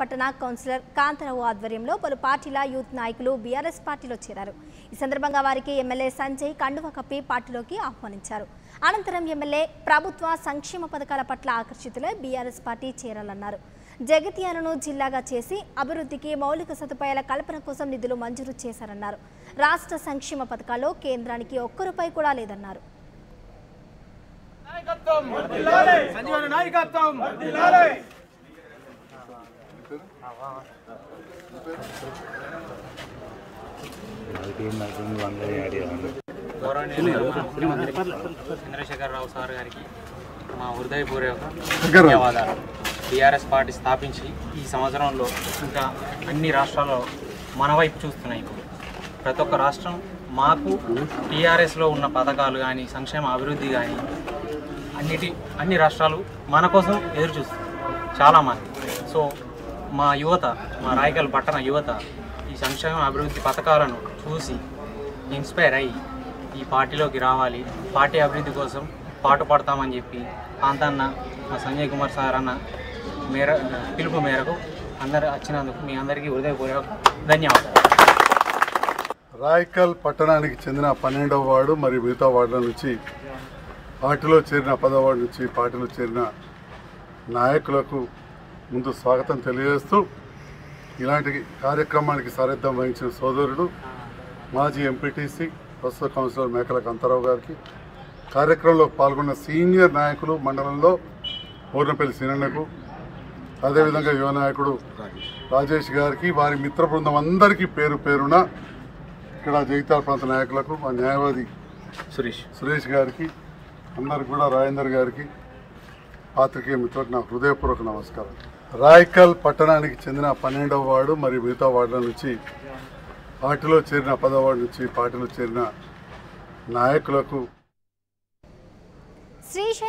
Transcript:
పట్టణ కౌన్సిలర్ కాంతారావు ఆధ్వర్యంలో పలు పార్టీల యూత్ నాయకులు బీఆర్ఎస్ పార్టీలో చేరారు. ఈ సందర్భంగా వారికి ఎమ్మెల్యే సంజయ్ కండువ కప్పి పార్టీలోకి ఆహ్వానించారు. అనంతరం ఎమ్మెల్యే ప్రభుత్వ సంక్షేమ పథకాల పట్ల ఆకర్షితులై బీఆర్ఎస్ పార్టీ చేరాలన్నారు. జగిత్యాలను జిల్లాగా చేసి అభివృద్ధికి మౌలిక సదుపాయాల కల్పన కోసం నిధులు మంజూరు చేశారన్నారు. రాష్ట్ర సంక్షేమ పథకాల్లో కేంద్రానికి ఒక్క రూపాయి కూడా లేదన్నారు. నాయకత్వం! నాయకత్వం! గౌరవనీయులు చంద్రశేఖరరావు సార్ గారికి మా హృదయపూర్వక ధన్యవాదాలు. టీఆర్ఎస్ పార్టీ స్థాపించి ఈ సంవత్సరంలో ఇంకా అన్ని రాష్ట్రాల్లో మన వైపు చూస్తున్నాయి ఇప్పుడు. ప్రతి ఒక్క రాష్ట్రం మాకు టీఆర్ఎస్లో ఉన్న పథకాలు కానీ సంక్షేమ అభివృద్ధి కానీ అన్నిటి అన్ని రాష్ట్రాలు మన కోసం ఎదురు చూస్తుంది చాలామంది సో మా యువత మా రాయకల్ పట్టణ యువత ఈ సంక్షేమ అభివృద్ధి పథకాలను చూసి ఇన్స్పైర్ అయ్యి ఈ పార్టీలోకి రావాలి. పార్టీ అభివృద్ధి కోసం పాటు పడతామని చెప్పి అంతన్న మా సంజయ్ కుమార్ సార్ అన్న మేర పిలుపు మేరకు అందరు వచ్చినందుకు మీ అందరికీ హృదయపూర్వక ధన్యవాదాలు. రాయకల్ పట్టణానికి చెందిన పన్నెండవ వార్డు మరియు మిగతా వార్డుల నుంచి పార్టీలో చేరిన పదవ వార్డు నుంచి పార్టీలో చేరిన నాయకులకు ముందు స్వాగతం తెలియజేస్తూ ఇలాంటి కార్యక్రమానికి సారథ్యం వహించిన సోదరుడు మాజీ ఎంపీటీసీ ప్రస్తుత కౌన్సిలర్ మేకల కాంతారావు గారికి కార్యక్రమంలో పాల్గొన్న సీనియర్ నాయకులు మండలంలో పూర్ణపల్లి సీనన్నకు అదేవిధంగా యువ నాయకుడు రాజేష్ గారికి వారి మిత్ర బృందం అందరికీ పేరు పేరున ఇక్కడ జగిత్యాల ప్రాంత నాయకులకు మా న్యాయవాది సురేష్. సురేష్ గారికి అందరికి కూడా రాజేందర్ గారికి పాత్రికేయ మిత్రులకు నా హృదయపూర్వక నమస్కారం రాయకల్ పట్టణానికి చెందిన పన్నెండవ వార్డు మరియు మిగతా వార్డుల నుంచి పార్టీలో చేరిన పదవ వార్డు నుంచి పార్టీలో చేరిన నాయకులకు శ్రీశైలం